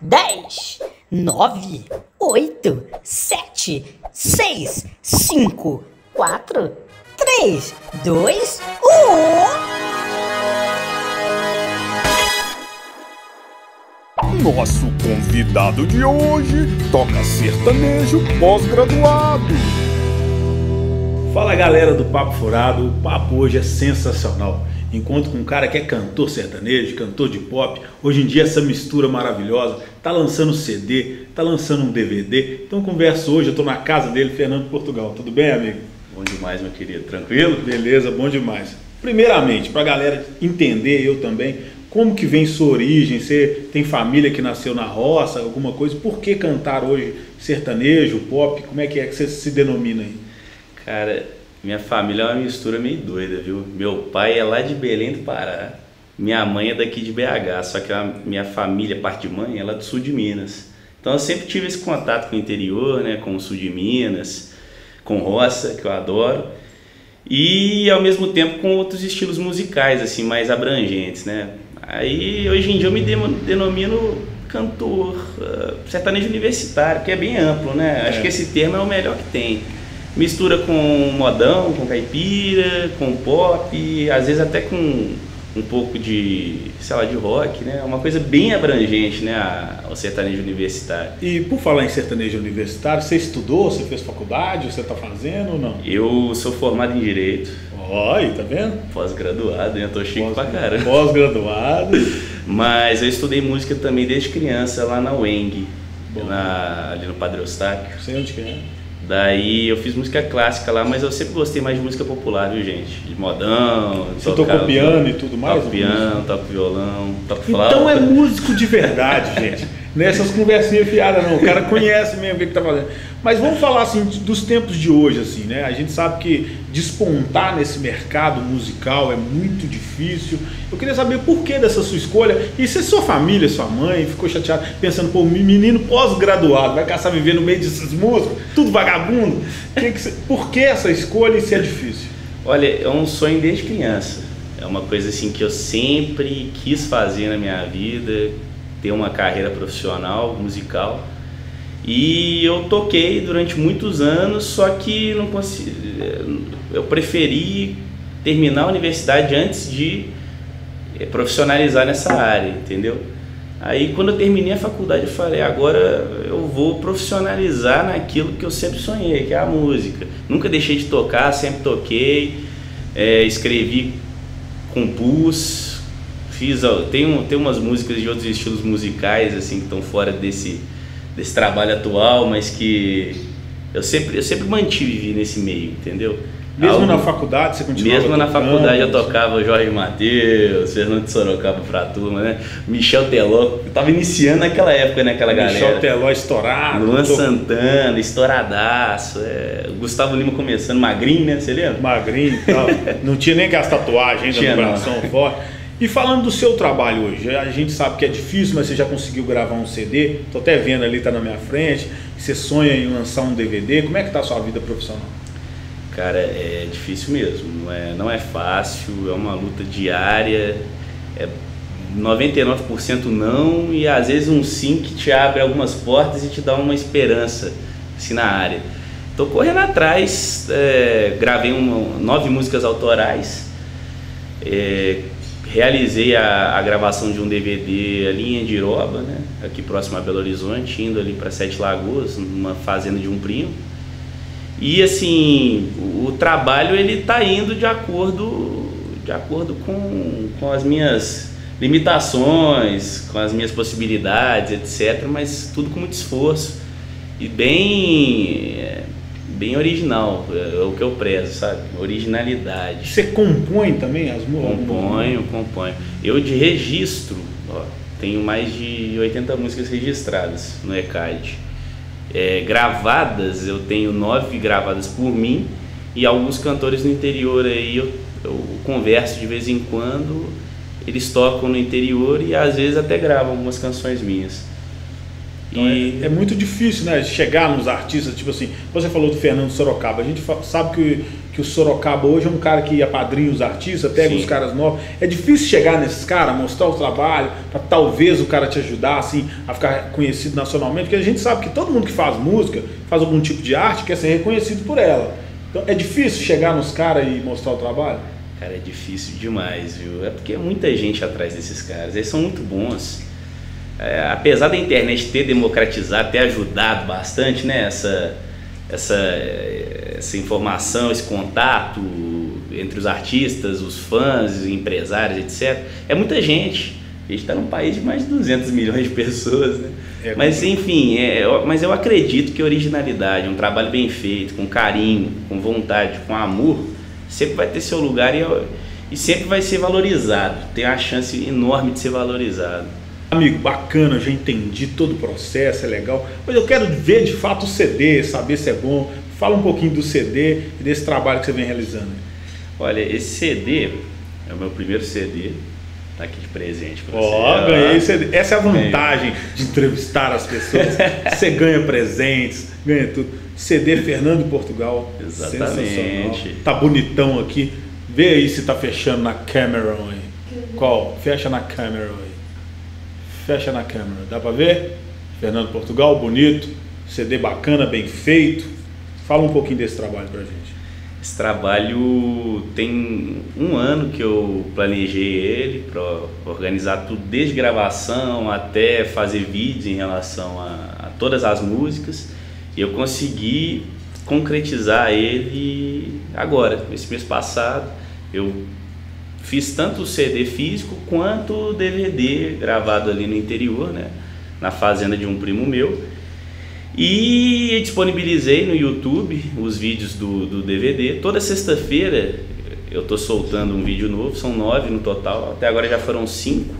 dez, nove, oito, sete, seis, cinco, quatro, três, dois, um. Nosso convidado de hoje toca sertanejo pós-graduado. Fala galera do Papo Furado, o papo hoje é sensacional. Encontro com um cara que é cantor sertanejo, cantor de pop. Hoje em dia essa mistura maravilhosa. Tá lançando CD, tá lançando um DVD. Então converso hoje, eu tô na casa dele, Fernando Portugal. Tudo bem, amigo? Bom demais, meu querido. Tranquilo? Beleza, bom demais. Primeiramente, pra galera entender, eu também, como que vem sua origem? Você tem família que nasceu na roça, alguma coisa? Por que cantar hoje sertanejo, pop? Como é que é que você se denomina aí? Cara, minha família é uma mistura meio doida, viu? Meu pai é lá de Belém do Pará. Minha mãe é daqui de BH, só que a minha família, parte de mãe, ela é do sul de Minas. Então eu sempre tive esse contato com o interior, né, com o sul de Minas, com roça, que eu adoro. E ao mesmo tempo com outros estilos musicais assim mais abrangentes, né? Aí hoje em dia eu me denomino cantor uh, sertanejo universitário, que é bem amplo, né? Acho é. que esse termo é o melhor que tem mistura com modão, com caipira, com pop, às vezes até com um pouco de, sei lá, de rock, né? Uma coisa bem abrangente, né? A, o sertanejo universitário. E por falar em sertanejo universitário, você estudou, você fez faculdade, você está fazendo ou não? Eu sou formado em Direito. Olha, tá vendo? Pós-graduado, eu tô chique Pós, pra caramba. Pós-graduado. Mas eu estudei música também desde criança lá na UENG, na, ali no Padre Eustáquio. Sei onde que é. Daí eu fiz música clássica lá, mas eu sempre gostei mais de música popular, viu, gente? De modão. Você tocou piano e tudo mais? Toco piano, toco violão, toco flauta. Então é músico de verdade, gente. Nessas conversinhas fiadas não, o cara conhece mesmo o que, que tá fazendo. Mas vamos falar assim dos tempos de hoje, assim, né? A gente sabe que despontar nesse mercado musical é muito difícil. Eu queria saber por que dessa sua escolha e se sua família, sua mãe, ficou chateada pensando, pô, menino pós-graduado, vai caçar viver no meio desses músicos, tudo vagabundo. Que que por que essa escolha e se é difícil? Olha, é um sonho desde criança. É uma coisa assim que eu sempre quis fazer na minha vida, ter uma carreira profissional musical. E eu toquei durante muitos anos, só que não consegui, eu preferi terminar a universidade antes de eh, profissionalizar nessa área, entendeu? Aí quando eu terminei a faculdade eu falei, agora eu vou profissionalizar naquilo que eu sempre sonhei, que é a música. Nunca deixei de tocar, sempre toquei, é, escrevi, compus, Fiz, tem, tem umas músicas de outros estilos musicais, assim, que estão fora desse, desse trabalho atual, mas que eu sempre, eu sempre mantive nesse meio, entendeu? Mesmo Algo, na faculdade você continuava Mesmo na faculdade eu tocava Jorge Matheus, Fernando de Sorocaba pra turma, né? Michel Teló, eu tava iniciando naquela época, né, aquela Michel galera. Michel Teló estourado. Luan tô... Santana, estouradaço. É... Gustavo Lima começando, magrinho, né? Você lembra? Magrinho e tal. não tinha nem aquelas tatuagens ainda no bração forte. E falando do seu trabalho hoje, a gente sabe que é difícil, mas você já conseguiu gravar um CD, tô até vendo ali, tá na minha frente, você sonha em lançar um DVD, como é que tá a sua vida profissional? Cara, é difícil mesmo, não é, não é fácil, é uma luta diária, é 99% não e às vezes um sim que te abre algumas portas e te dá uma esperança assim, na área. Tô correndo atrás, é, gravei uma, nove músicas autorais, é, realizei a, a, gravação de um DVD ali em Andiroba, né, aqui próximo a Belo Horizonte, indo ali para Sete Lagoas, numa fazenda de um primo. E assim, o, o trabalho ele tá indo de acordo de acordo com, com as minhas limitações, com as minhas possibilidades, etc, mas tudo com muito esforço e bem bem original, é, é o que eu prezo, sabe? Originalidade. Você compõe também as músicas? Componho, componho. Eu de registro, ó, tenho mais de 80 músicas registradas no ECAD. É, gravadas, eu tenho nove gravadas por mim e alguns cantores no interior aí eu, eu converso de vez em quando, eles tocam no interior e às vezes até gravam algumas canções minhas. Então e... é, é, muito difícil, né? Chegar nos artistas, tipo assim, você falou do Fernando Sorocaba. A gente sabe que, que o Sorocaba hoje é um cara que apadrinha os artistas, pega Sim. os caras novos. É difícil chegar nesses caras, mostrar o trabalho, para talvez o cara te ajudar assim, a ficar conhecido nacionalmente, porque a gente sabe que todo mundo que faz música, faz algum tipo de arte, quer ser reconhecido por ela. Então é difícil chegar nos caras e mostrar o trabalho? Cara, é difícil demais, viu? É porque é muita gente atrás desses caras. Eles são muito bons. É, apesar da internet ter democratizado, ter ajudado bastante, né? Essa, essa, essa informação, esse contato entre os artistas, os fãs, os empresários, etc. É muita gente. A gente está num país de mais de 200 milhões de pessoas, né? É mas enfim, é, mas eu acredito que originalidade, um trabalho bem feito, com carinho, com vontade, com amor, sempre vai ter seu lugar e, e sempre vai ser valorizado. Tem a chance enorme de ser valorizado. Amigo, bacana, já entendi todo o processo, é legal. Mas eu quero ver de fato o CD, saber se é bom. Fala um pouquinho do CD e desse trabalho que você vem realizando. Olha, esse CD é o meu primeiro CD. Tá aqui de presente pra você. Ó, oh, ganhei CD. Essa é a vantagem de entrevistar as pessoas. você ganha presentes, ganha tudo. CD Fernando Portugal. Exatamente. Tá bonitão aqui. Vê aí se tá fechando na câmera aí. Qual? Fecha na câmera aí. Fecha na câmera. Dá pra ver? Fernando Portugal, bonito. CD bacana, bem feito. Fala um pouquinho desse trabalho pra gente. Esse trabalho tem um ano que eu planejei ele para organizar tudo, desde gravação até fazer vídeos em relação a, a todas as músicas. E eu consegui concretizar ele agora, esse mês passado. Eu fiz tanto o CD físico quanto o DVD gravado ali no interior, né? Na fazenda de um primo meu. E disponibilizei no YouTube os vídeos do, do DVD. Toda sexta-feira eu tô soltando um vídeo novo, são nove no total. Até agora já foram cinco.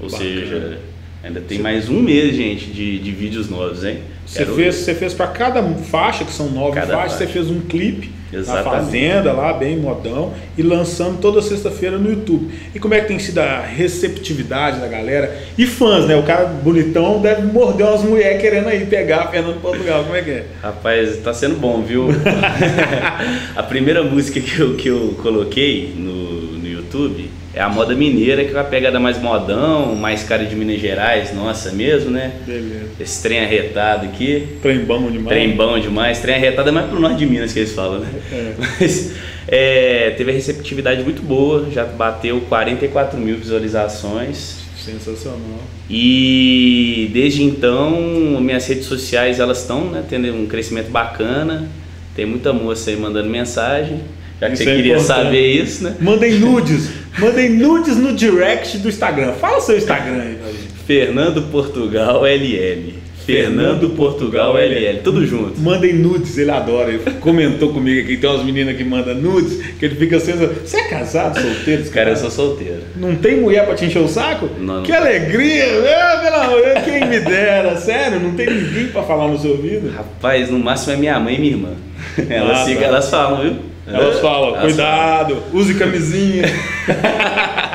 Ou Bacana. seja, ainda tem mais um mês, gente, de, de vídeos novos, hein? Você fez, você fez para cada faixa, que são nove cada faixas, faixa. você fez um clipe Exatamente. na fazenda lá, bem modão, e lançando toda sexta-feira no YouTube. E como é que tem sido a receptividade da galera? E fãs, né? O cara bonitão deve morder umas mulheres querendo aí pegar Fernando Portugal. Como é que é? Rapaz, tá sendo bom, viu? a primeira música que eu, que eu coloquei no, no YouTube é a moda mineira, que é uma pegada mais modão, mais cara de Minas Gerais, nossa mesmo, né? Beleza. Esse trem arretado aqui. Trem bom demais. Trem bom demais. Trem arretado é mais pro norte de Minas que eles falam, né? É. Mas é, teve a receptividade muito boa, já bateu 44 mil visualizações. Sensacional. E desde então, minhas redes sociais elas estão né, tendo um crescimento bacana. Tem muita moça aí mandando mensagem. Já que isso você é queria importante. saber isso, né? Mandem nudes. Mandem nudes no direct do Instagram. Fala o seu Instagram aí, Fernando Portugal LL. Fernando Portugal LL, tudo junto. Mandem nudes, ele adora. Ele comentou comigo aqui, tem umas meninas que mandam nudes, que ele fica assim, você é casado, solteiro? Cara, eu sou solteiro. Não tem mulher pra te encher o saco? Não, não. Que alegria! É, pelo amor, quem me dera, sério, não tem ninguém pra falar no seu ouvido? Rapaz, no máximo é minha mãe e minha irmã. Elas, ah, tá. elas falam, viu? Elas falam, cuidado, use camisinha.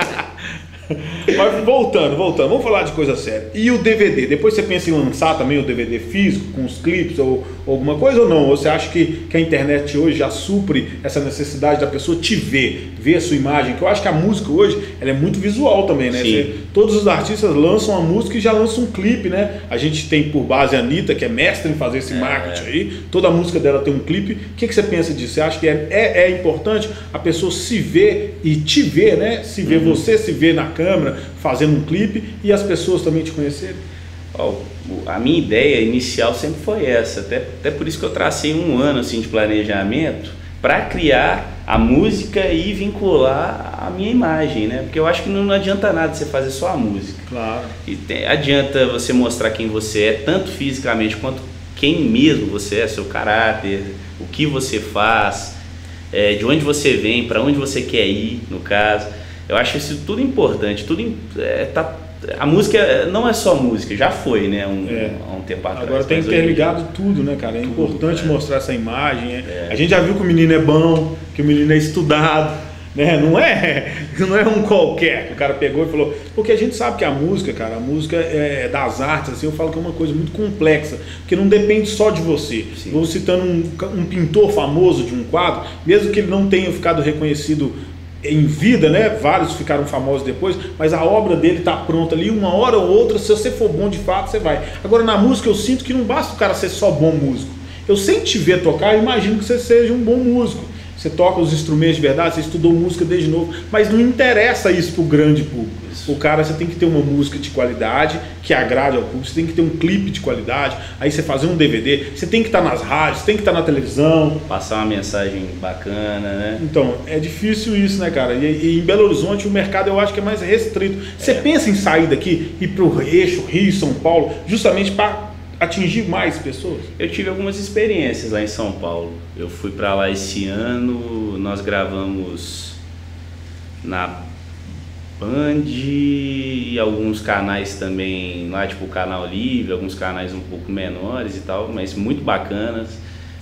Mas voltando, voltando, vamos falar de coisa séria. E o DVD? Depois você pensa em lançar também o DVD físico, com os clipes ou, ou alguma coisa ou não? Ou você acha que, que a internet hoje já supre essa necessidade da pessoa te ver, ver a sua imagem? Que eu acho que a música hoje ela é muito visual também, né? Você, todos os artistas lançam a música e já lançam um clipe, né? A gente tem por base a Anitta, que é mestre em fazer esse é. marketing aí. Toda a música dela tem um clipe. O que, que você pensa disso? Você acha que é, é, é importante a pessoa se ver e te ver, né? Se ver uhum. você, se ver na câmera, fazendo um clipe e as pessoas também te conhecerem? Oh, a minha ideia inicial sempre foi essa, até, até por isso que eu tracei um ano assim, de planejamento para criar a música e vincular a minha imagem, né? Porque eu acho que não, não adianta nada você fazer só a música. Claro. E tem, adianta você mostrar quem você é, tanto fisicamente quanto quem mesmo você é, seu caráter, o que você faz, é, de onde você vem, para onde você quer ir, no caso. Eu acho isso tudo importante, tudo é, tá, a música não é só música, já foi, né, um, é. há um tempo atrás. Agora tem interligado hoje... tudo, né, cara? É tudo, importante é. mostrar essa imagem. É. A gente já viu que o menino é bom, que o menino é estudado, Né? Não, é, não é um qualquer que o cara pegou e falou. Porque a gente sabe que a música, cara, a música é das artes, assim, eu falo que é uma coisa muito complexa, porque não depende só de você. Sim. Vou citando um, um pintor famoso de um quadro, mesmo que ele não tenha ficado reconhecido em vida, né? Vários ficaram famosos depois, mas a obra dele está pronta ali, uma hora ou outra, se você for bom de fato, você vai. Agora na música eu sinto que não basta o cara ser só bom músico. Eu sem te ver tocar, eu imagino que você seja um bom músico. Você toca os instrumentos de verdade, você estudou música desde novo, mas não interessa isso para o grande público. O cara, você tem que ter uma música de qualidade que agrade ao público, você tem que ter um clipe de qualidade, aí você fazer um DVD, você tem que estar nas rádios, tem que estar na televisão, Passar uma mensagem bacana, né? então, é difícil isso, né, cara? E, e em Belo Horizonte o mercado eu acho que é mais restrito. Você É. pensa em sair daqui e ir pro eixo Rio, São Paulo, justamente para atingir mais pessoas? Eu tive algumas experiências lá em São Paulo. Eu fui pra lá esse ano, nós gravamos na Band e alguns canais também lá, tipo o Canal Livre, alguns canais um pouco menores e tal, mas muito bacanas.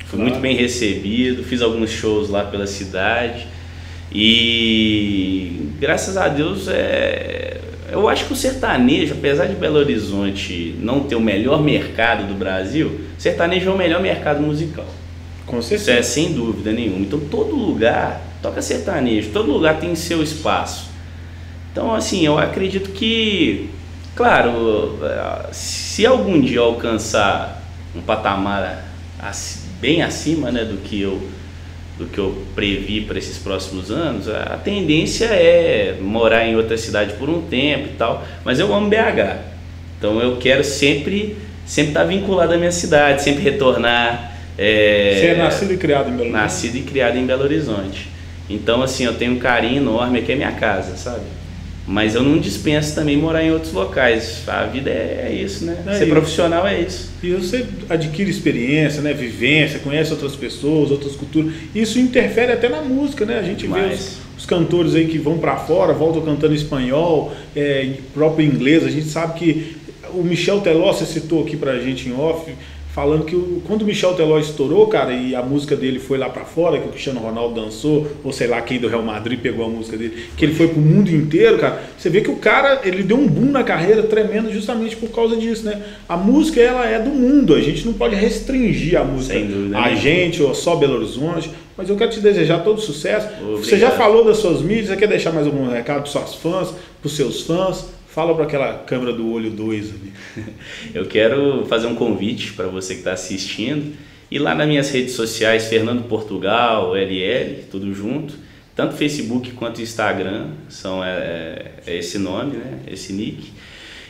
Fui Claro. muito bem recebido, fiz alguns shows lá pela cidade e graças a Deus é, eu acho que o sertanejo, apesar de Belo Horizonte não ter o melhor mercado do Brasil, sertanejo é o melhor mercado musical. Com Isso é certeza. sem dúvida nenhuma. Então todo lugar toca sertanejo, todo lugar tem seu espaço. Então assim, eu acredito que, claro, se algum dia eu alcançar um patamar bem acima né, do que eu do que eu previ para esses próximos anos, a tendência é morar em outra cidade por um tempo e tal, mas eu amo BH. Então eu quero sempre sempre estar vinculado à minha cidade, sempre retornar. eh, Você é nascido e criado em Belo Horizonte? Nascido e criado em Belo Horizonte. Então, assim, eu tenho um carinho enorme, aqui é minha casa, sabe? Mas eu não dispenso também morar em outros locais. A vida é, é isso, né? É Ser isso. profissional é isso. E você adquire experiência, né, vivência, conhece outras pessoas, outras culturas. Isso interfere até na música, né? A gente vê os, os cantores aí que vão para fora, voltam cantando espanhol, é, próprio inglês. A gente sabe que o Michel Teló, você citou aqui pra gente em off, falando que o- quando o Michel Teló estourou, cara, e a música dele foi lá para fora, que o Cristiano Ronaldo dançou, ou sei lá quem do Real Madrid pegou a música dele, que ele foi pro mundo inteiro, cara. Você vê que o cara, ele deu um boom na carreira tremendo justamente por causa disso, né? A música, ela é do mundo, a gente não pode restringir a música dúvida a nenhuma. gente ou só Belo Horizonte, mas eu quero te desejar todo sucesso. Obrigado. Você já falou das suas mídias, você quer deixar mais algum recado para suas fãs, para os seus fãs? Fala para aquela câmera do olho 2 ali. Eu quero fazer um convite para você que está assistindo. E lá nas minhas redes sociais, Fernando Portugal, LL, tudo junto. Tanto Facebook quanto Instagram são é, é esse nome, né? Esse nick.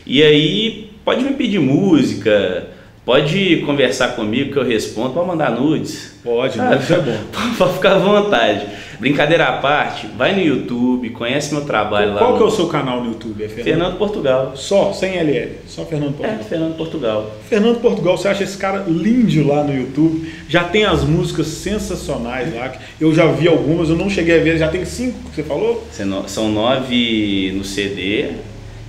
E aí pode me pedir música, pode conversar comigo que eu respondo, pode mandar nudes. Pode, Ah? Isso é bom. Pode ficar à vontade. Brincadeira à parte, vai no YouTube, conhece meu trabalho lá. Qual no que é o seu canal no YouTube? É Fernando? Fernando Portugal. Só, sem LL, só Fernando É, Portugal. Fernando Portugal. Fernando Portugal, você acha esse cara lindo lá no YouTube? Já tem as músicas sensacionais lá. que Eu já vi algumas, eu não cheguei a ver. Já tem cinco que você falou? São- nove no CD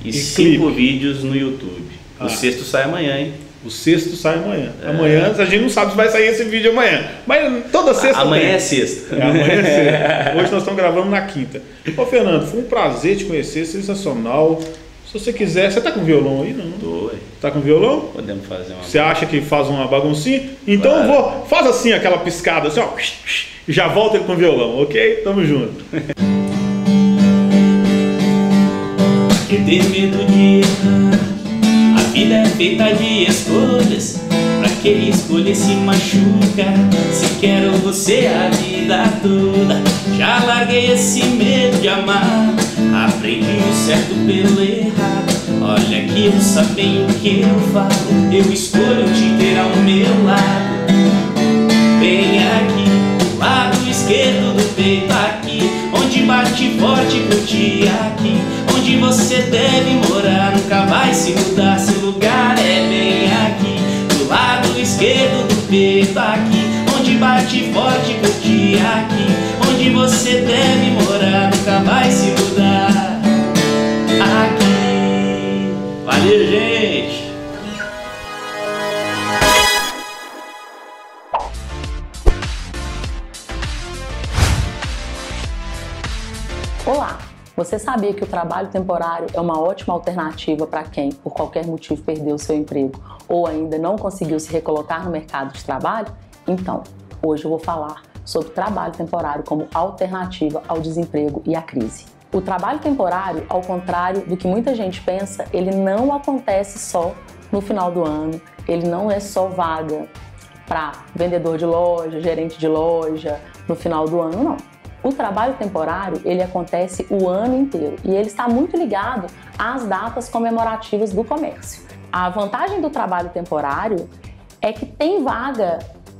e, E cinco clipe? vídeos no YouTube. O Ah. sexto sai amanhã, hein? O sexto sai amanhã. É. Amanhã, a gente não sabe se vai sair esse vídeo amanhã. Mas toda sexta. amanhã tem. é sexta. É, amanhã é sexta. Hoje nós estamos gravando na quinta. Ô, Fernando, foi um prazer te conhecer, sensacional. Se você quiser, você tá com violão aí? Não? Tô. Tá com violão? Podemos fazer uma. Você acha que faz uma baguncinha? Então eu vou. Faz assim aquela piscada, assim, ó. E já volta ele com o violão, ok? Tamo junto. Que ter medo de vida é feita de escolhas. Pra que escolher se machuca? Se quero você a vida toda. Já larguei esse medo de amar. Aprendi o certo pelo errado. Olha que eu sabem o que eu falo. Eu escolho te ter ao meu lado. Bem aqui, do lado esquerdo do peito bate forte curtir aqui. Onde você deve morar Nunca vai se mudar, seu lugar é bem aqui Do lado esquerdo do peito aqui. Onde bate forte curtir aqui. Onde você deve morar Nunca vai se mudar. Aqui. Valeu, gente! Você sabia que o trabalho temporário é uma ótima alternativa para quem, por qualquer motivo, perdeu seu emprego ou ainda não conseguiu se recolocar no mercado de trabalho? Então, hoje eu vou falar sobre trabalho temporário como alternativa ao desemprego e à crise. O trabalho temporário, ao contrário do que muita gente pensa, ele não acontece só no final do ano, ele não é só vaga para vendedor de loja, gerente de loja no final do ano, não. O trabalho temporário, ele acontece o ano inteiro e ele está muito ligado às datas comemorativas do comércio. A vantagem do trabalho temporário é que tem vaga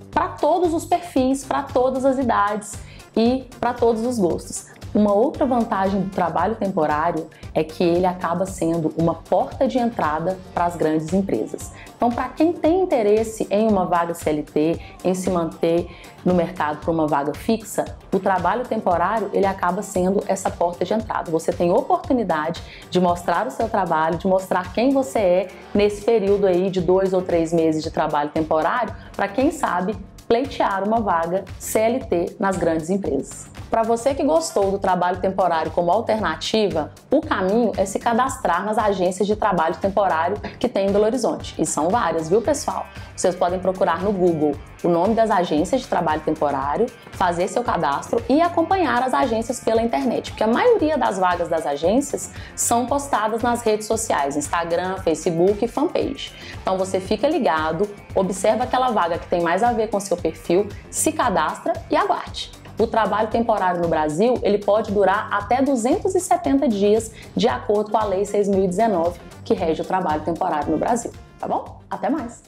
para todos os perfis, para todas as idades e para todos os gostos. Uma outra vantagem do trabalho temporário é que ele acaba sendo uma porta de entrada para as grandes empresas. Então, para quem tem interesse em uma vaga CLT, em se manter no mercado para uma vaga fixa, o trabalho temporário ele acaba sendo essa porta de entrada. Você tem oportunidade de mostrar o seu trabalho, de mostrar quem você é nesse período aí de dois ou três meses de trabalho temporário, para quem sabe pleitear uma vaga CLT nas grandes empresas. Para você que gostou do trabalho temporário como alternativa, o caminho é se cadastrar nas agências de trabalho temporário que tem em Belo Horizonte. E são várias, viu, pessoal? Vocês podem procurar no Google o nome das agências de trabalho temporário, fazer seu cadastro e acompanhar as agências pela internet, porque a maioria das vagas das agências são postadas nas redes sociais, Instagram, Facebook e fanpage. Então você fica ligado, observa aquela vaga que tem mais a ver com seu perfil, se cadastra e aguarde. O trabalho temporário no Brasil, ele pode durar até 270 dias, de acordo com a Lei 6.019, que rege o trabalho temporário no Brasil. Tá bom? Até mais!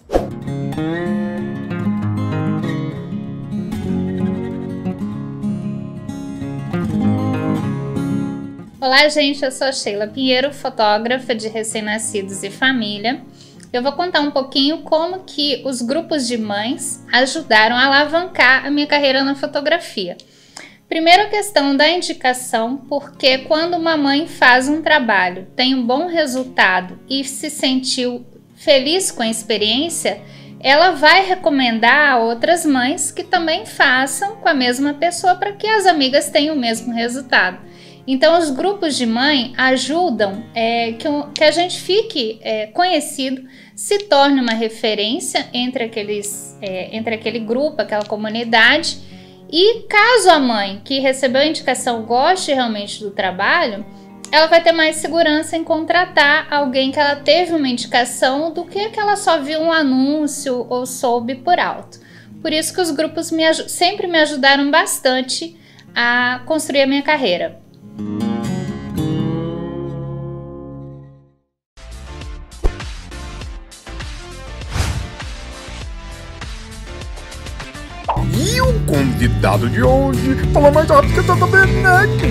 Olá, gente, eu sou Sheila Pinheiro, fotógrafa de recém-nascidos e família eu vou contar um pouquinho como que os grupos de mães ajudaram a alavancar a minha carreira na fotografia. Primeiro a questão da indicação, porque quando uma mãe faz um trabalho, tem um bom resultado e se sentiu feliz com a experiência, ela vai recomendar a outras mães que também façam com a mesma pessoa para que as amigas tenham o mesmo resultado. Então, os grupos de mãe ajudam é, que, que, a gente fique é, conhecido, se torne uma referência entre, aqueles, é, entre aquele grupo, aquela comunidade. E caso a mãe que recebeu a indicação goste realmente do trabalho, ela vai ter mais segurança em contratar alguém que ela teve uma indicação do que que ela só viu um anúncio ou soube por alto. Por isso que os grupos me, sempre me ajudaram bastante a construir a minha carreira. E o convidado de hoje fala mais rápido que Tata Werneck.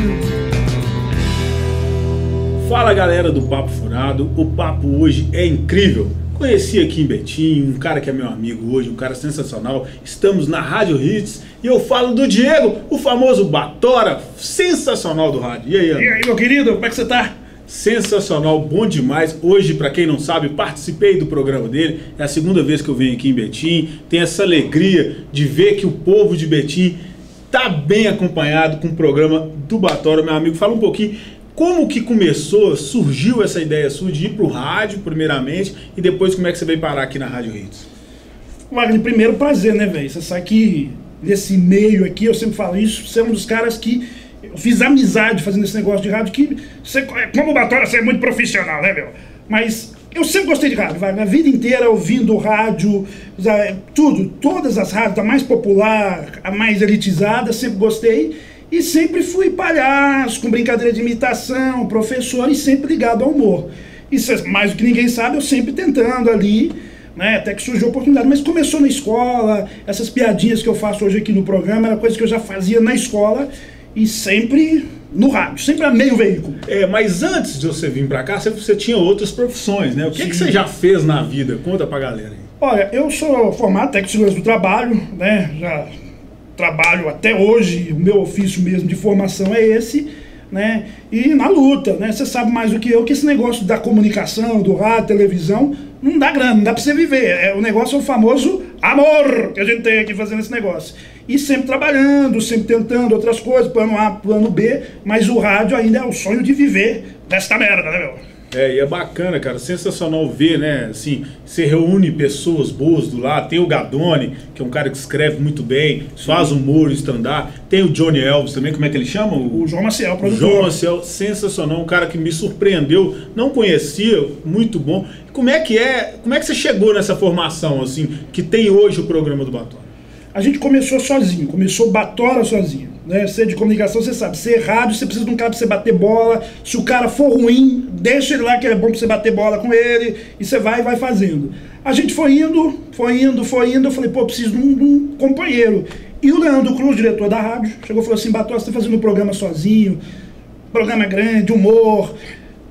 Fala galera do Papo Furado, o papo hoje é incrível. Conheci aqui em Betim um cara que é meu amigo hoje, um cara sensacional. Estamos na Rádio Hits e eu falo do Diego, o famoso Batora, sensacional do rádio. E aí, Ana? E aí, meu querido, como é que você tá? Sensacional, bom demais. Hoje, para quem não sabe, participei do programa dele. É a segunda vez que eu venho aqui em Betim. Tenho essa alegria de ver que o povo de Betim tá bem acompanhado com o programa do Batora, meu amigo. Fala um pouquinho como que começou, surgiu essa ideia sua de ir para o rádio, primeiramente, e depois como é que você veio parar aqui na Rádio Hits? Wagner, primeiro prazer, né, velho? Você sabe que nesse meio aqui, eu sempre falo isso, você é um dos caras que eu fiz amizade fazendo esse negócio de rádio, que você, como Batória, você é muito profissional, né, meu? Mas eu sempre gostei de rádio, vai, a vida inteira ouvindo rádio, tudo, todas as rádios, a mais popular, a mais elitizada, sempre gostei. E sempre fui palhaço, com brincadeira de imitação, professor e sempre ligado ao humor. E mais do que ninguém sabe, eu sempre tentando ali, né, até que surgiu a oportunidade. Mas começou na escola, essas piadinhas que eu faço hoje aqui no programa, era coisa que eu já fazia na escola e sempre no rádio, sempre a meio veículo. É, mas antes de você vir para cá, você, você, tinha outras profissões, né? O que, que, você já fez na vida? Conta pra galera aí. Olha, eu sou formado técnico de segurança do trabalho, né? Já trabalho até hoje, o meu ofício mesmo de formação é esse, né? E na luta, né? Você sabe mais do que eu que esse negócio da comunicação, do rádio, televisão, não dá grana, não dá pra você viver. É, o negócio é o famoso amor que a gente tem aqui fazendo esse negócio. e sempre trabalhando, sempre tentando outras coisas, plano A, plano B, mas o rádio ainda é o sonho de viver desta merda, né, meu? É, e é bacana, cara, sensacional ver, né? Assim, você reúne pessoas boas do lado. Tem o Gadone, que é um cara que escreve muito bem, faz humor, stand-up. Tem o Johnny Elvis também, como é que ele chama? O, O João Maciel, o produtor. João Marcel, sensacional, um cara que me surpreendeu, não conhecia, muito bom. Como é que é, como é que você chegou nessa formação, assim, que tem hoje o programa do Batom? A gente começou sozinho, começou Batora sozinho. Né? É de comunicação, você sabe. É rádio, você precisa de um cara pra você bater bola. Se o cara for ruim, deixa ele lá que é bom pra você bater bola com ele. E você vai e vai fazendo. A gente foi indo, foi indo, foi indo. Eu falei, pô, preciso de um, de um companheiro. E o Leandro Cruz, diretor da rádio, chegou e falou assim: Batora, você tá fazendo um programa sozinho, programa grande, humor.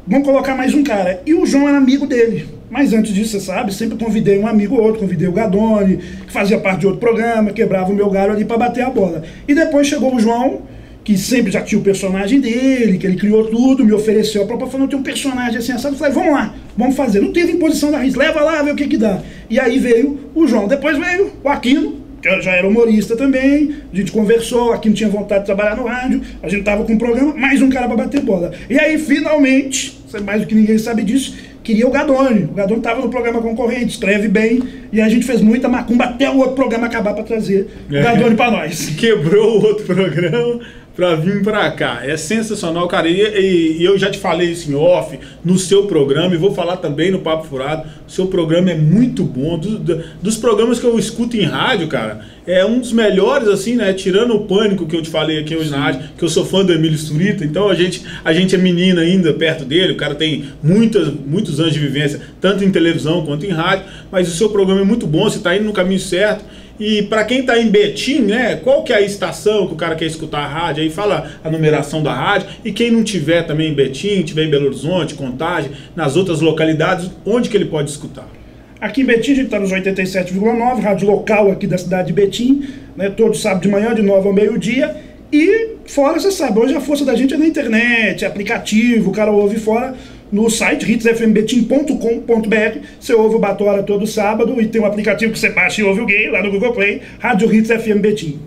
Vamos colocar mais um cara. E o João era amigo dele. Mas antes disso, você sabe, sempre convidei um amigo ou outro, convidei o Gadone, que fazia parte de outro programa, quebrava o meu galho ali para bater a bola. E depois chegou o João, que sempre já tinha o personagem dele, que ele criou tudo, me ofereceu a proposta, falou, tem um personagem assim, assado. Eu falei, vamos lá, vamos fazer. Não teve imposição da risca, leva lá, vê o que que dá. E aí veio o João. Depois veio o Aquino, que já era humorista também, a gente conversou, aqui não tinha vontade de trabalhar no rádio, a gente tava com um programa, mais um cara para bater bola. E aí, finalmente, mais do que ninguém sabe disso, queria o Gadone. O Gadone tava no programa concorrente, escreve bem, e a gente fez muita macumba até o outro programa acabar para trazer o É. Gadone para nós. quebrou o outro programa pra vir pra cá. É sensacional, cara. E, e- e eu já te falei isso em off, no seu programa, e vou falar também no Papo Furado. Seu programa é muito bom. Do- do- dos programas que eu escuto em rádio, cara, é um dos melhores, assim, né? Tirando o pânico que eu te falei aqui hoje na rádio, que eu sou fã do Emílio Sturita, então a gente, a gente é menina ainda perto dele, o cara tem muitas, muitos anos de vivência, tanto em televisão quanto em rádio, mas o seu programa é muito bom, você tá indo no caminho certo. E para quem tá em Betim, né, qual que é a estação que o cara quer escutar a rádio? Aí fala a numeração da rádio. E quem não tiver também em Betim, tiver em Belo Horizonte, Contagem, nas outras localidades, onde que ele pode escutar? Aqui em Betim, a gente está nos 87,9, rádio local aqui da cidade de Betim, né, todo sábado de manhã, de 9 ao meio-dia. E fora, você sabe, hoje a força da gente é na internet, é aplicativo, o cara ouve fora no site hitsfmbetim.com.br. Você ouve o Batora todo sábado e tem um aplicativo que você baixa e ouve o gay lá no Google Play, Rádio Hits FM Betim.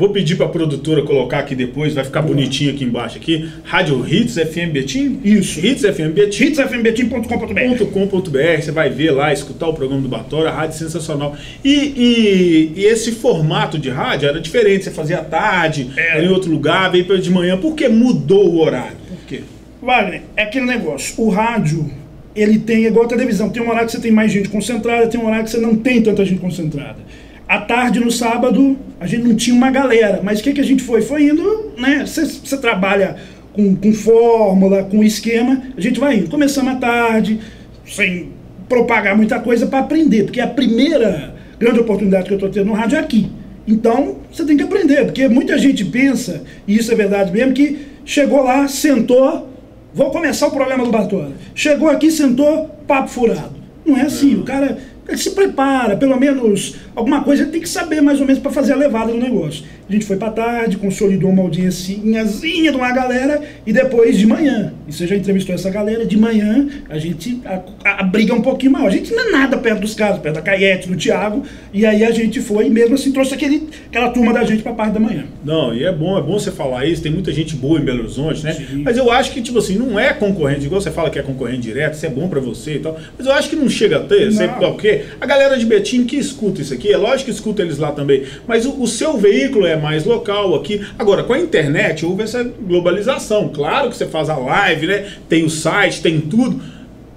Vou pedir para a produtora colocar aqui depois, vai ficar bonitinho aqui embaixo aqui. Rádio Hits FM Betim? Isso. Hits FM Betim. hitsfmbetim.com.br. .com.br, você vai ver lá, escutar o programa do Batora, rádio sensacional. E, e- e esse formato de rádio era diferente, você fazia à tarde, Era. era em outro lugar, veio para de manhã. Por que mudou o horário? Por quê? Wagner, é aquele negócio. O rádio, ele tem, é igual a televisão, tem um horário que você tem mais gente concentrada, tem um horário que você não tem tanta gente concentrada. À tarde, no sábado, a gente não tinha uma galera, mas o que, que a gente foi? Foi indo, né? Você trabalha com, com fórmula, com esquema, a gente vai indo. Começamos à tarde, sem propagar muita coisa para aprender, porque a primeira grande oportunidade que eu estou tendo no rádio é aqui. Então, você tem que aprender, porque muita gente pensa, e isso é verdade mesmo, que chegou lá, sentou, vou começar o programa do Batora. Chegou aqui, sentou, papo furado. Não é assim, o cara ele se prepara, pelo menos alguma coisa ele tem que saber mais ou menos para fazer a levada do negócio. A gente foi para tarde, consolidou uma audiênciazinha de uma galera e depois de manhã. E você já entrevistou essa galera, de manhã a gente a, a, a briga é um pouquinho maior. A gente não é nada perto dos caras, perto da Caiete, do Thiago, e aí a gente foi e mesmo assim trouxe aquele, aquela turma da gente para parte da manhã. Não, e é bom, é bom você falar isso, tem muita gente boa em Belo Horizonte, né? Sim. Mas eu acho que, tipo assim, não é concorrente, igual você fala que é concorrente direto, isso é bom pra você e tal. Mas eu acho que não chega a ter, Não. por quê? A galera de Betim que escuta isso aqui, é lógico que escuta eles lá também, mas o, o seu veículo é mais local aqui. Agora, com a internet houve essa globalização. Claro que você faz a live, né? Tem o site, tem tudo.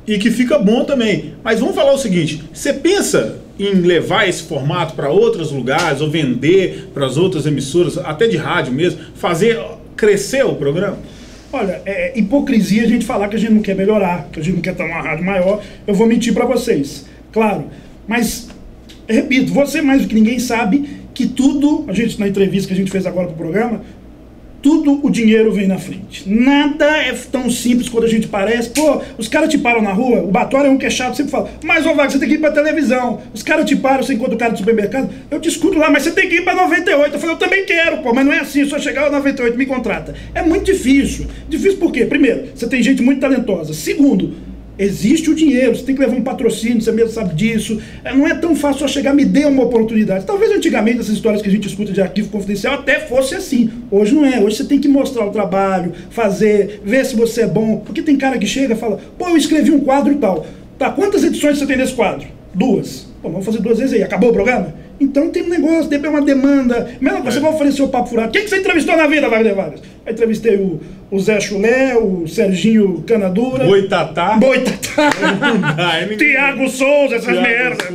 E que fica bom também. Mas vamos falar o seguinte: você pensa em levar esse formato para outros lugares ou vender para as outras emissoras, até de rádio mesmo, fazer crescer o programa? Olha, é hipocrisia a gente falar que a gente não quer melhorar, que a gente não quer estar numa rádio maior. Eu vou mentir para vocês, claro. Mas, repito, você mais do que ninguém sabe que tudo, a gente na entrevista que a gente fez agora pro programa, tudo o dinheiro vem na frente. Nada é tão simples quando a gente parece. Pô, os caras te param na rua, o Batória é um que é sempre fala, mas ô Wagner, você tem que ir pra televisão. Os caras te param, você encontra o cara do supermercado, eu te escuto lá, mas você tem que ir pra 98. Eu falei, eu também quero, pô, mas não é assim, só chegar a 98, me contrata. É muito difícil. Difícil por quê? Primeiro, você tem gente muito talentosa. Segundo, Existe o dinheiro, você tem que levar um patrocínio, você mesmo sabe disso. É, Não é tão fácil só chegar, me dê uma oportunidade. Talvez antigamente essas histórias que a gente escuta de arquivo confidencial até fosse assim. Hoje não é. Hoje você tem que mostrar o trabalho, fazer, ver se você é bom. Porque tem cara que chega e fala, pô, eu escrevi um quadro e tal. Tá, quantas edições você tem desse quadro? Duas. Pô, vamos fazer duas vezes aí. Acabou o programa? Então tem um negócio, tem uma demanda. Mesma coisa, você vai oferecer o papo furado. Quem que você entrevistou na vida, Wagner Vargas? Eu entrevistei o, o Zé Chulé, o Serginho Canadura. Boitatá. Boitatá. Não Tiago Souza, essas merdas.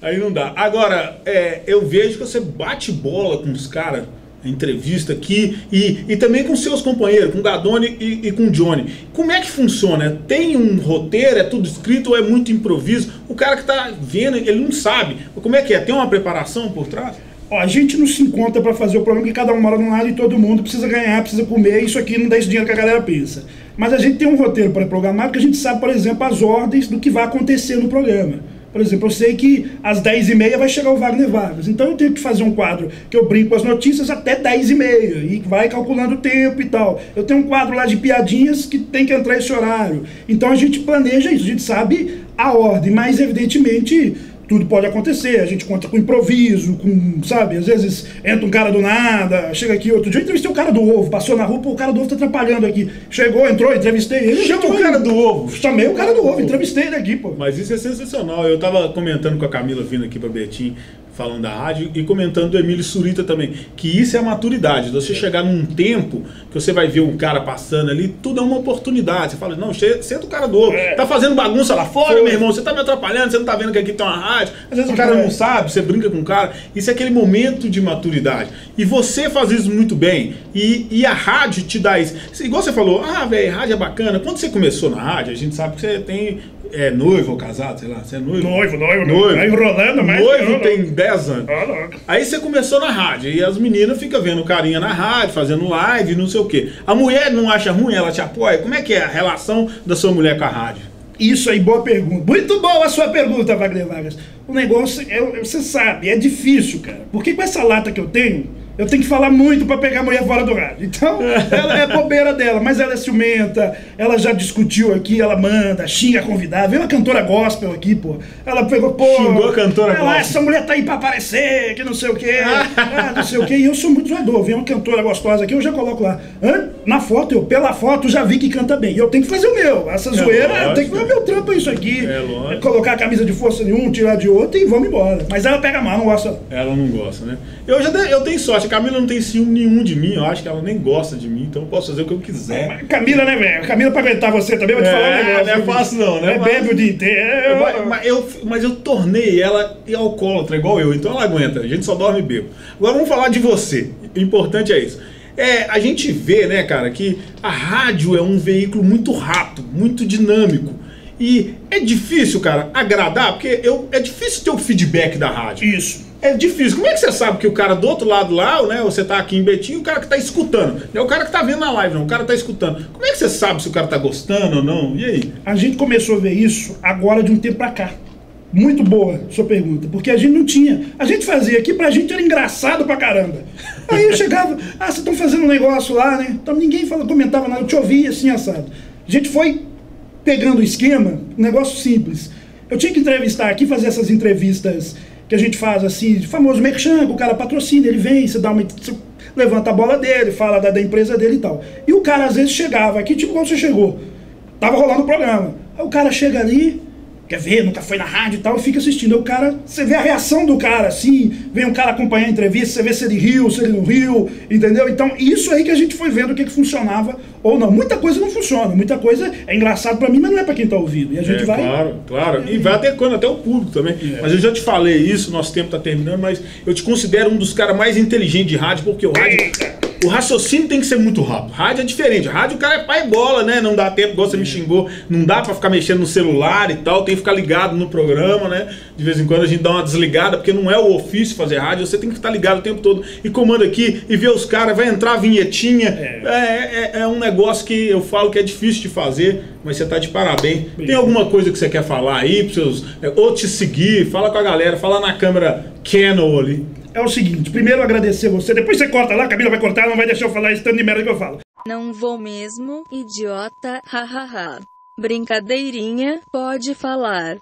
Aí não dá. Agora, é, eu vejo que você bate bola com os caras, entrevista aqui, e, e também com seus companheiros, com Gadoni e, e com Johnny. Como é que funciona? Tem um roteiro, é tudo escrito ou é muito improviso? O cara que tá vendo, ele não sabe. Como é que é? Tem uma preparação por trás? Ó, a gente não se encontra pra fazer o programa que cada um mora num lado e todo mundo precisa ganhar, precisa comer, isso aqui não dá esse dinheiro que a galera pensa. Mas a gente tem um roteiro pré-programado que a gente sabe, por exemplo, as ordens do que vai acontecer no programa. Por exemplo, eu sei que às 10h30 vai chegar o Wagner Vargas. Então eu tenho que fazer um quadro que eu brinco as notícias até 10h30 e vai calculando o tempo e tal. Eu tenho um quadro lá de piadinhas que tem que entrar esse horário. Então a gente planeja isso, a gente sabe a ordem, mas evidentemente tudo pode acontecer. A gente conta com improviso, com, sabe, às vezes entra um cara do nada, chega aqui outro dia, eu entrevistei o cara do ovo, passou na rua, pô, o cara do ovo tá atrapalhando aqui. Chegou, entrou, entrevistei ele. Chama o cara do ovo. Chamei o cara do ovo, entrevistei ele aqui, pô. Mas isso é sensacional. Eu tava comentando com a Camila vindo aqui pra Betim, falando da rádio, e comentando do Emílio Surita também, que isso é a maturidade. de Você chegar num tempo que você vai ver um cara passando ali, tudo é uma oportunidade. Você fala, não, senta o cara do ovo. É. Tá fazendo bagunça lá fora, Foi. meu irmão, você tá me atrapalhando, você não tá vendo que aqui tem uma rádio. Às vezes o cara É. não sabe, você brinca com o cara. Isso é aquele momento de maturidade. E você faz isso muito bem. E, e a rádio te dá isso. Igual você falou, ah, velho, rádio é bacana. Quando você começou na rádio, a gente sabe que você tem é, noivo ou casado, sei lá, você é noivo. Noivo, noivo, Noivo. Tá enrolando, mas. Noivo não, tem não. 10 anos. Ah, não. Aí você começou na rádio e as meninas ficam vendo o carinha na rádio, fazendo live, não sei o quê. A mulher não acha ruim, ela te apoia. Como é que é a relação da sua mulher com a rádio? Isso aí, boa pergunta. Muito boa a sua pergunta, Wagner Vargas. O negócio, é, você sabe, é difícil, cara. Porque com essa lata que eu tenho, eu tenho que falar muito pra pegar a mulher fora do rádio. Então, ela é bobeira dela, mas ela é ciumenta, ela já discutiu aqui, ela manda, xinga a convidada. Veio uma cantora gospel aqui, pô. Ela pegou, pô. Xingou a cantora ela, gospel. Essa mulher tá aí pra aparecer, que não sei o quê. ah, não sei o quê. E eu sou muito zoador. Vem uma cantora gostosa aqui, eu já coloco lá. Hã? Na foto, eu, pela foto, já vi que canta bem. Eu tenho que fazer o meu. Essa zoeira, eu tenho que fazer o meu trampo é isso aqui. É lógico. Colocar a camisa de força de um, tirar de outro e vamos embora. Mas ela pega mal, não gosta. Ela não gosta, né? Eu já eu tenho sorte, a Camila não tem ciúme nenhum de mim, eu acho que ela nem gosta de mim, então eu posso fazer o que eu quiser. Camila, né, velho? Camila, pra aguentar você também, vou te É, falar um negócio. não é fácil não, né? É Mas- bebe o dia inteiro. Eu- mas, eu, mas eu tornei ela alcoólatra, igual eu, então ela aguenta, a gente só dorme bebo. Agora vamos falar de você, o importante é isso. É, a gente vê, né, cara, que a rádio é um veículo muito rápido, muito dinâmico. E é difícil, cara, agradar, porque eu, é difícil ter o feedback da rádio. Isso. É difícil. Como é que você sabe que o cara do outro lado lá, né? Você tá aqui em Betim, o cara que tá escutando. Não é o cara que tá vendo na live, não. O cara tá escutando. Como é que você sabe se o cara tá gostando ou não? E aí? A gente começou a ver isso agora de um tempo pra cá. Muito boa sua pergunta, porque a gente não tinha. A gente fazia aqui, pra gente era engraçado pra caramba. Aí eu chegava, ah, vocês estão fazendo um negócio lá, né? Então ninguém fala, comentava nada, eu te ouvia assim, assado. A gente foi pegando o esquema, um negócio simples. Eu tinha que entrevistar aqui, fazer essas entrevistas que a gente faz assim, famoso merchan, o cara patrocina, ele vem, você dá uma. Você levanta a bola dele, fala da, da empresa dele e tal. E o cara às vezes chegava aqui, tipo quando você chegou. Tava rolando o programa. Aí o cara chega ali, quer ver, nunca foi na rádio e tal, fica assistindo. Aí o cara, você vê a reação do cara, assim, vem um cara acompanhar a entrevista, você vê se ele riu, se ele não riu, entendeu? Então, isso aí que a gente foi vendo o que, que funcionava ou não. Muita coisa não funciona, muita coisa é engraçado pra mim, mas não é pra quem tá ouvindo. E a gente É, vai. Claro, claro. E vai adequando até o público também. Mas eu já te falei isso, nosso tempo tá terminando, mas eu te considero um dos caras mais inteligentes de rádio, porque o rádio. O raciocínio tem que ser muito rápido. Rádio é diferente. Rádio o cara é pai bola, né? Não dá tempo, igual você me xingou. Não dá pra ficar mexendo no celular e tal. Tem que ficar ligado no programa, né? De vez em quando a gente dá uma desligada, porque não é o ofício fazer rádio. Você tem que estar ligado o tempo todo. E comanda aqui e ver os caras. Vai entrar a vinhetinha. É. É, é um negócio que eu falo que é difícil de fazer, mas você tá de parabéns. Tem alguma coisa que você quer falar aí pros seus. é, Ou te seguir, fala com a galera, fala na câmera Canon ali. É o seguinte, primeiro agradecer você, depois você corta lá, a Camila vai cortar, não vai deixar eu falar esse tanto de merda que eu falo. Não vou mesmo, idiota, hahaha. Brincadeirinha, pode falar.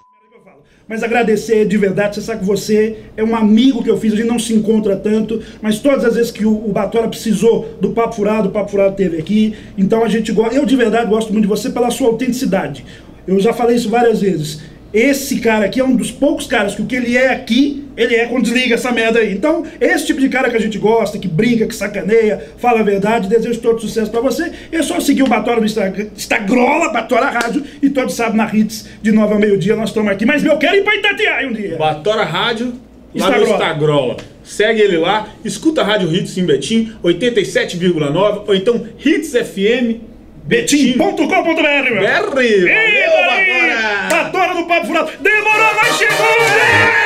Mas agradecer de verdade, você sabe que você é um amigo que eu fiz, a gente não se encontra tanto, mas todas as vezes que o, o Batora precisou do Papo Furado, o Papo Furado teve aqui, então a gente gosta, eu de verdade gosto muito de você pela sua autenticidade. Eu já falei isso várias vezes. Esse cara aqui é um dos poucos caras que o que ele é aqui, ele é quando desliga essa merda aí. Então, esse tipo de cara que a gente gosta, que brinca, que sacaneia, fala a verdade, desejo todo sucesso pra você. É só seguir o Batora no Instagram, Instagrola, Batora Rádio, e todos sabem na Hits, de novo ao meio-dia, nós estamos aqui. Mas eu quero ir pra Itatiaia um dia. Batora Rádio, lá Instagrola. no Instagrola. Segue ele lá, escuta a Rádio Hits em Betim, 87,9, ou então Hits FM Betim.com.br, meu. BR. Valeu! Batora do Papo Furado. Demorou, mas chegou!